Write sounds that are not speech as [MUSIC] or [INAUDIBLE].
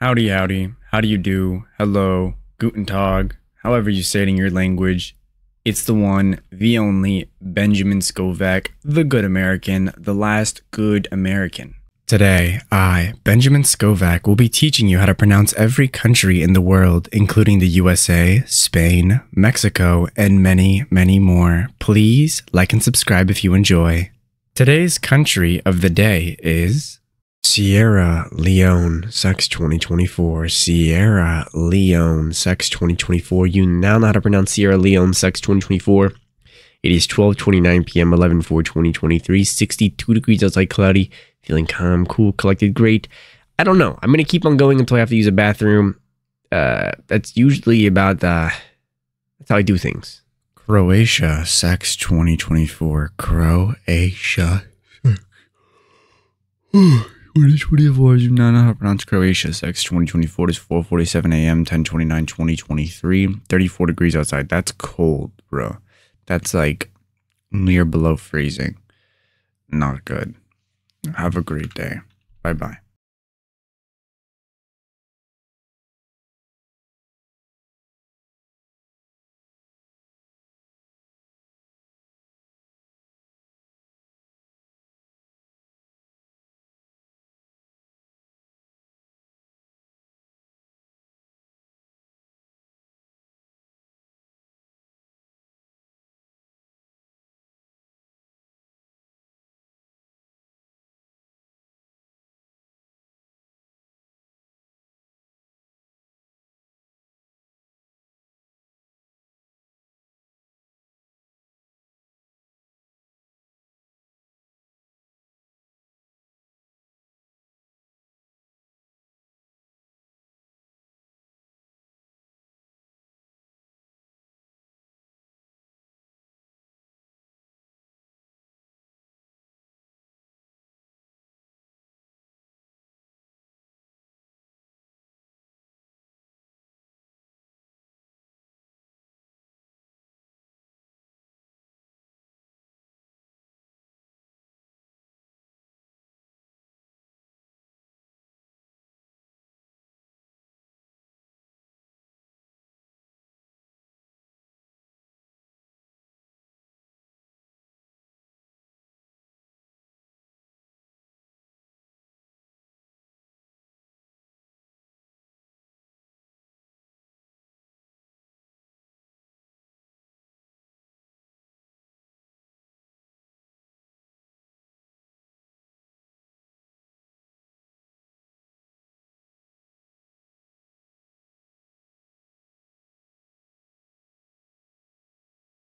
Howdy, howdy. How do you do? Hello, guten tag, however you say it in your language. It's the one, the only, Benjamin Scovach, the good American, the last good American. Today, I, Benjamin Scovach, will be teaching you how to pronounce every country in the world, including the USA, Spain, Mexico, and many, many more. Please like and subscribe if you enjoy. Today's country of the day is Sierra Leone, Sex 2024. Sierra Leone, Sex 2024. You now know how to pronounce Sierra Leone, Sex 2024. It is 12:29 p.m. 11 4 2023. 62 degrees outside, cloudy. Feeling calm, cool, collected, great. I don't know. I'm gonna keep on going until I have to use a bathroom. Uh, that's usually about uh, that's how I do things. Croatia, Sex 2024. Croatia. [SIGHS] [SIGHS] [SIGHS] 2024, you now know how to pronounce Croatia. Sex 2024 is 4:47 a.m. 10:29 2023. 34 degrees outside. That's cold, bro. That's like near below freezing. Not good. Have a great day. Bye bye.